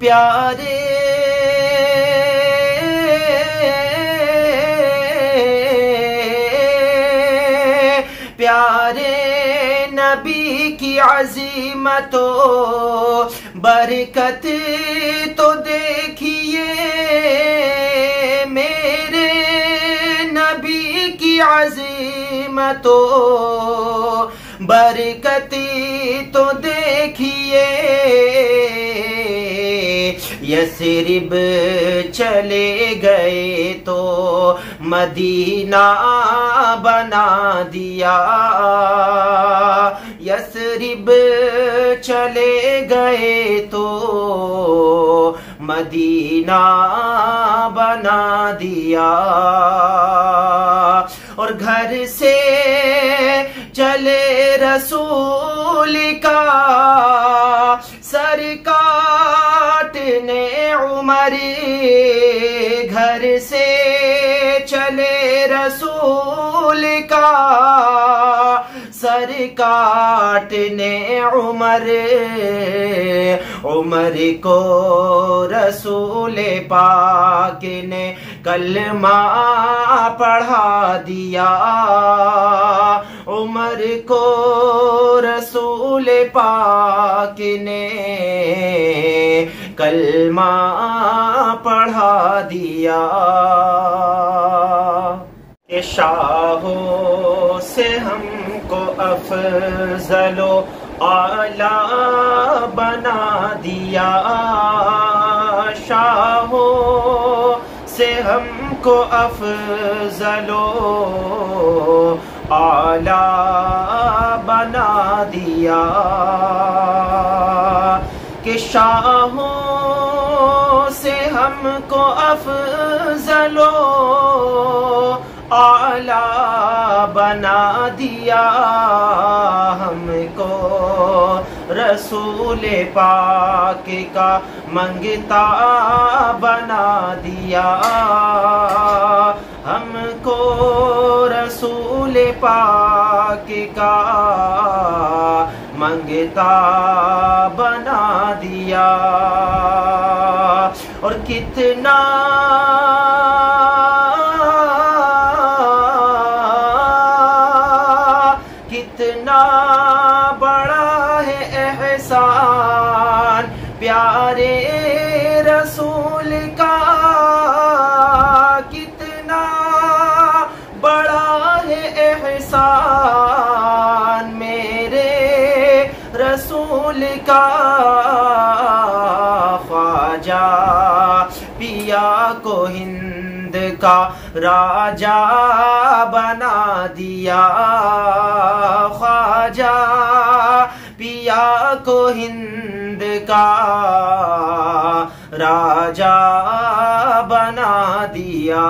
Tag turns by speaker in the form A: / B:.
A: प्यारे। प्यारे नबी की अजीमतो, बरकत तो देखिए मेरे नबी की अजीमतो, बरकती तो देखिए यसरिब चले गए तो मदीना बना दिया। यसरिब चले गए तो मदीना बना दिया। और घर से चले रसूल का उमर घर से चले रसूल का सर काटने उमर उमर को रसूल पाक ने कलमा पढ़ा दिया। उमर को रसूल पाक ने कलमा पढ़ा दिया। के शाहों से हमको अफजलो आला बना दिया। शाहों से हमको अफजलो आला बना दिया। कि शाहों से हमको अफजलो, आला बना दिया हमको। रसूल पाक का मंगता बना दिया हमको। रसूल पाक का मंगता बना दिया और कितना कितना बड़ा है एहसान प्यारे रसूल का, कितना बड़ा है एहसान मेरे रसूल का। पिया को हिंद का राजा बना दिया। ख्वाजा पिया को हिंद का राजा बना दिया।